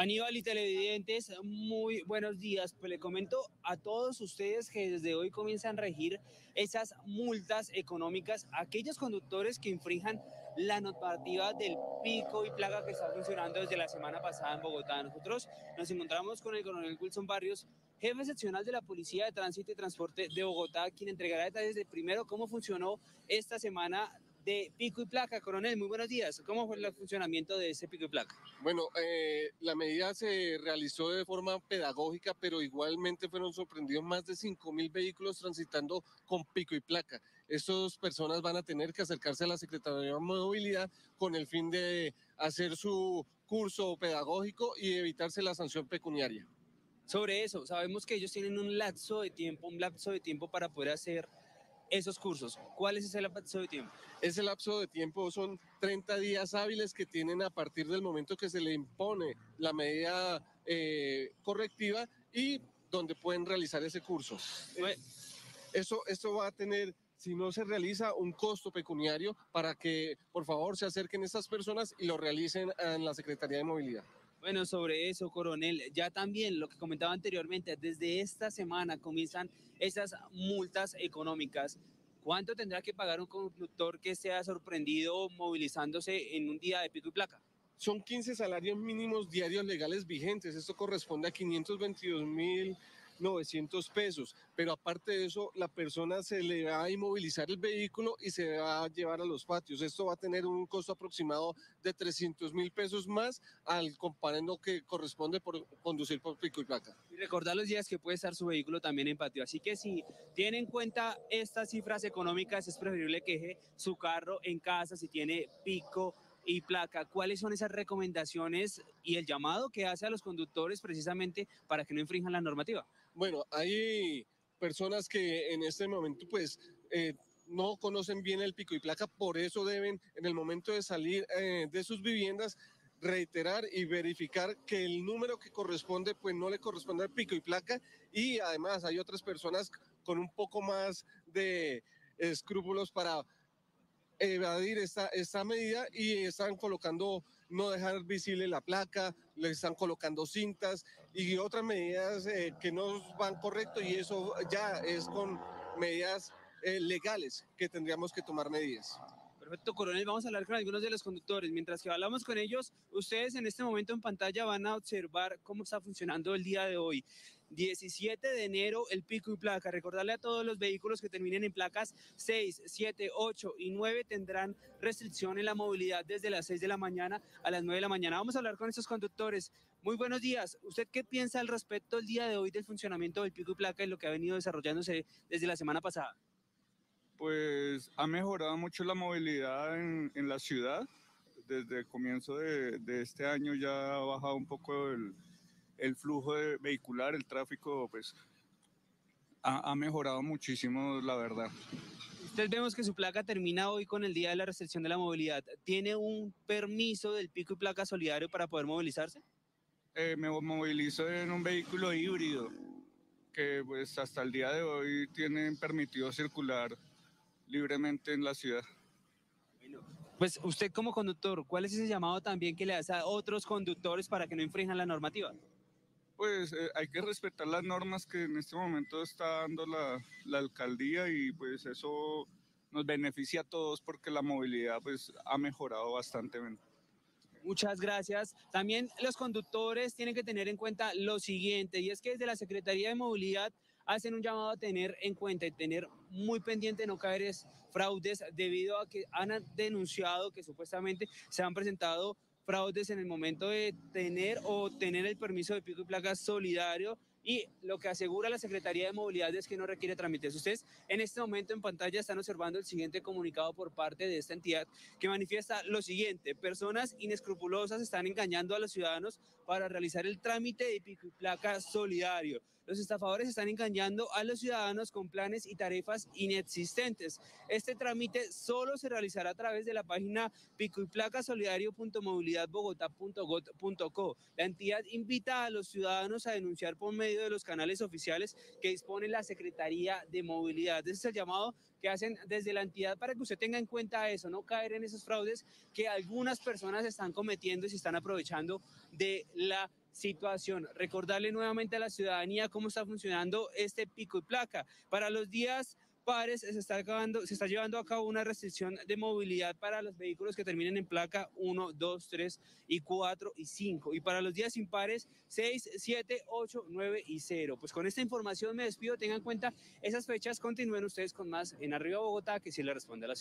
Aníbal y televidentes, muy buenos días. Pues le comento a todos ustedes que desde hoy comienzan a regir esas multas económicas a aquellos conductores que infrinjan la normativa del pico y plaga que está funcionando desde la semana pasada en Bogotá. Nosotros nos encontramos con el coronel Wilson Barrios, jefe seccional de la Policía de Tránsito y Transporte de Bogotá, quien entregará detalles de primero cómo funcionó esta semana de pico y placa. Coronel, muy buenos días. ¿Cómo fue el funcionamiento de ese pico y placa? Bueno, eh, la medida se realizó de forma pedagógica, pero igualmente fueron sorprendidos más de 5 mil vehículos transitando con pico y placa. Estas personas van a tener que acercarse a la Secretaría de Movilidad con el fin de hacer su curso pedagógico y evitarse la sanción pecuniaria. Sobre eso, sabemos que ellos tienen un lapso de tiempo, un lapso de tiempo para poder hacer esos cursos. ¿Cuál es ese lapso de tiempo? Ese lapso de tiempo son 30 días hábiles que tienen a partir del momento que se le impone la medida eh, correctiva y donde pueden realizar ese curso. Eso, esto va a tener si no se realiza un costo pecuniario para que por favor se acerquen estas personas y lo realicen en la Secretaría de Movilidad. Bueno, sobre eso, coronel, ya también lo que comentaba anteriormente, desde esta semana comienzan esas multas económicas. ¿Cuánto tendrá que pagar un conductor que sea sorprendido movilizándose en un día de pico y placa? Son 15 salarios mínimos diarios legales vigentes. Esto corresponde a 522 mil 900 pesos, pero aparte de eso, la persona se le va a inmovilizar el vehículo y se va a llevar a los patios. Esto va a tener un costo aproximado de 300 mil pesos más al comparendo que corresponde por conducir por pico y placa. Y recordar los días que puede estar su vehículo también en patio. Así que si tiene en cuenta estas cifras económicas, es preferible que deje su carro en casa si tiene pico y placa, ¿cuáles son esas recomendaciones y el llamado que hace a los conductores precisamente para que no infrinjan la normativa? Bueno, hay personas que en este momento pues eh, no conocen bien el pico y placa, por eso deben en el momento de salir eh, de sus viviendas reiterar y verificar que el número que corresponde pues no le corresponde al pico y placa y además hay otras personas con un poco más de escrúpulos para evadir esta, esta medida y están colocando, no dejar visible la placa, le están colocando cintas y otras medidas eh, que no van correcto y eso ya es con medidas eh, legales que tendríamos que tomar medidas. Perfecto, coronel. Vamos a hablar con algunos de los conductores. Mientras que hablamos con ellos, ustedes en este momento en pantalla van a observar cómo está funcionando el día de hoy. 17 de enero, el pico y placa. Recordarle a todos los vehículos que terminen en placas 6, 7, 8 y 9 tendrán restricción en la movilidad desde las 6 de la mañana a las 9 de la mañana. Vamos a hablar con estos conductores. Muy buenos días. ¿Usted qué piensa al respecto el día de hoy del funcionamiento del pico y placa y lo que ha venido desarrollándose desde la semana pasada? pues ha mejorado mucho la movilidad en, la ciudad. Desde comienzo de, este año ya ha bajado un poco el, flujo de vehicular, el tráfico, pues ha, mejorado muchísimo, la verdad. Usted vemos que su placa termina hoy con el día de la restricción de la movilidad. ¿Tiene un permiso del pico y placa solidario para poder movilizarse? Eh, me movilizo en un vehículo híbrido que pues hasta el día de hoy tienen permitido circular libremente en la ciudad. pues usted como conductor, ¿cuál es ese llamado también que le hace a otros conductores para que no infrinjan la normativa? Pues eh, hay que respetar las normas que en este momento está dando la, la, alcaldía y pues eso nos beneficia a todos porque la movilidad pues ha mejorado bastante. Muchas gracias. También los conductores tienen que tener en cuenta lo siguiente y es que desde la Secretaría de Movilidad hacen un llamado a tener en cuenta y tener muy pendiente no caer fraudes debido a que han denunciado que supuestamente se han presentado fraudes en el momento de tener o tener el permiso de pico y placa solidario y lo que asegura la Secretaría de Movilidad es que no requiere trámites. Ustedes en este momento en pantalla están observando el siguiente comunicado por parte de esta entidad que manifiesta lo siguiente, personas inescrupulosas están engañando a los ciudadanos para realizar el trámite de pico y placa solidario. Los estafadores están engañando a los ciudadanos con planes y tarifas inexistentes. Este trámite solo se realizará a través de la página pico y placa. La entidad invita a los ciudadanos a denunciar por medio de los canales oficiales que dispone la Secretaría de Movilidad. Ese es el llamado que hacen desde la entidad para que usted tenga en cuenta eso, no caer en esos fraudes que algunas personas están cometiendo y se están aprovechando de la situación. Recordarle nuevamente a la ciudadanía cómo está funcionando este pico y placa. Para los días pares se está, acabando, se está llevando a cabo una restricción de movilidad para los vehículos que terminen en placa 1, 2, 3 y 4 y 5. Y para los días impares 6, 7, 8, 9 y 0. Pues con esta información me despido. Tengan en cuenta esas fechas. Continúen ustedes con más en Arriba Bogotá, que sí le responde a la